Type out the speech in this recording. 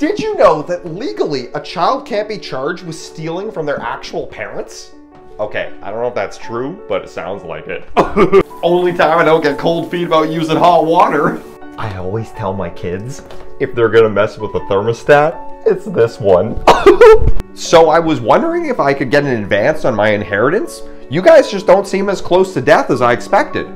Did you know that legally a child can't be charged with stealing from their actual parents? Okay, I don't know if that's true, but it sounds like it. Only time I don't get cold feet about using hot water. I always tell my kids if they're gonna mess with the thermostat, it's this one. so I was wondering if I could get an advance on my inheritance. You guys just don't seem as close to death as I expected.